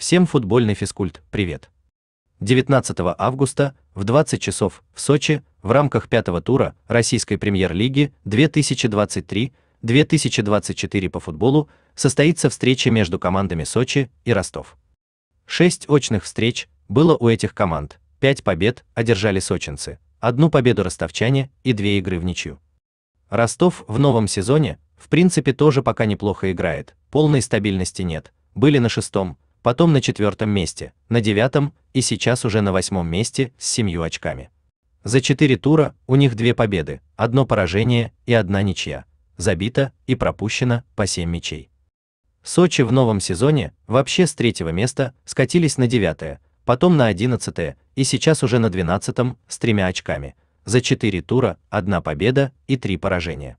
Всем футбольный физкульт, привет! 19 августа в 20 часов в Сочи в рамках пятого тура Российской премьер-лиги 2023-2024 по футболу состоится встреча между командами Сочи и Ростов. Шесть очных встреч было у этих команд, пять побед одержали сочинцы, одну победу ростовчане и две игры в ничью. Ростов в новом сезоне, в принципе, тоже пока неплохо играет, полной стабильности нет, были на шестом, потом на четвертом месте, на девятом и сейчас уже на восьмом месте с семью очками. За четыре тура у них две победы, одно поражение и одна ничья. Забито и пропущено по семь мячей. Сочи в новом сезоне вообще с третьего места скатились на девятое, потом на одиннадцатое и сейчас уже на двенадцатом с тремя очками. За четыре тура одна победа и три поражения.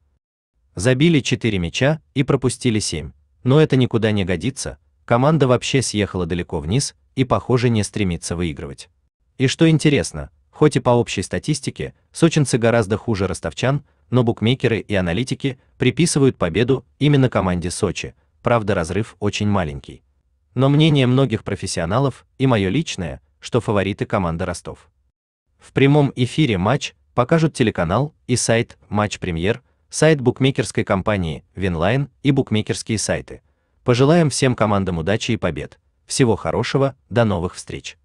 Забили четыре мяча и пропустили семь. Но это никуда не годится, команда вообще съехала далеко вниз и, похоже, не стремится выигрывать. И что интересно, хоть и по общей статистике сочинцы гораздо хуже ростовчан, но букмекеры и аналитики приписывают победу именно команде Сочи, правда разрыв очень маленький. Но мнение многих профессионалов и мое личное, что фавориты команда Ростов. В прямом эфире матч покажут телеканал и сайт Матч Премьер, сайт букмекерской компании Winline и букмекерские сайты – Пожелаем всем командам удачи и побед. Всего хорошего, до новых встреч.